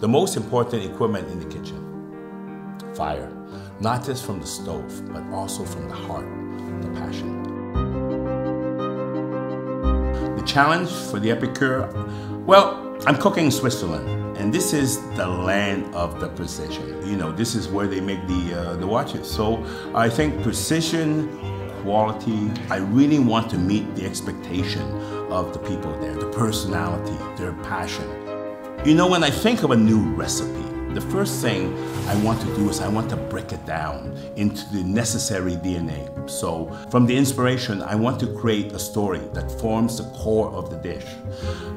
the most important equipment in the kitchen fire. Not just from the stove, but also from the heart, the passion. The challenge for the epicure, well, I'm cooking in Switzerland, and this is the land of the precision. You know, this is where they make the, uh, the watches. So I think precision, quality, I really want to meet the expectation of the people there, the personality, their passion. You know, when I think of a new recipe, the first thing I want to do is I want to break it down into the necessary DNA. So from the inspiration, I want to create a story that forms the core of the dish.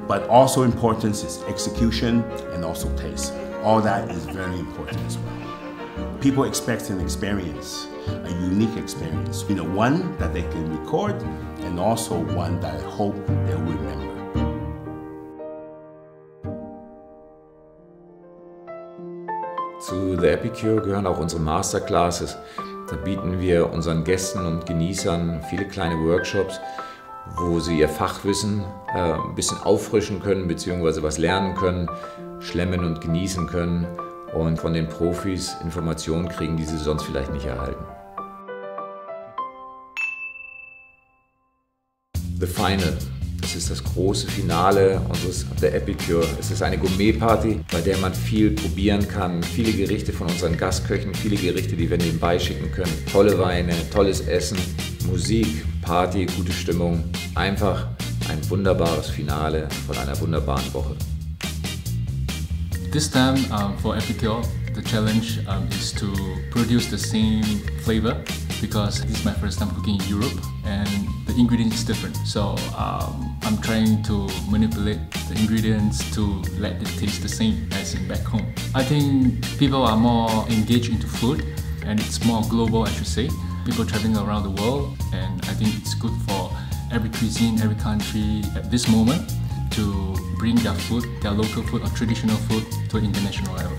But also importance is execution and also taste. All that is very important as well. People expect an experience, a unique experience. You know, one that they can record and also one that I hope Zu The Epicure gehören auch unsere Masterclasses. Da bieten wir unseren Gästen und Genießern viele kleine Workshops, wo sie ihr Fachwissen äh, ein bisschen auffrischen können bzw. was lernen können, schlemmen und genießen können und von den Profis Informationen kriegen, die sie sonst vielleicht nicht erhalten. The Final es ist das große Finale unseres The Epicure. Es ist eine Gourmet-Party, bei der man viel probieren kann. Viele Gerichte von unseren Gastköchen, viele Gerichte, die wir nebenbei schicken können. Tolle Weine, tolles Essen, Musik, Party, gute Stimmung. Einfach ein wunderbares Finale von einer wunderbaren Woche. This time um, for Epicure, the challenge um, is to produce the same flavor because this is my first time cooking in Europe and the ingredients is different. So um, I'm trying to manipulate the ingredients to let it taste the same as in back home. I think people are more engaged into food and it's more global I should say. People traveling around the world and I think it's good for every cuisine, every country at this moment to bring their food, their local food or traditional food to an international level.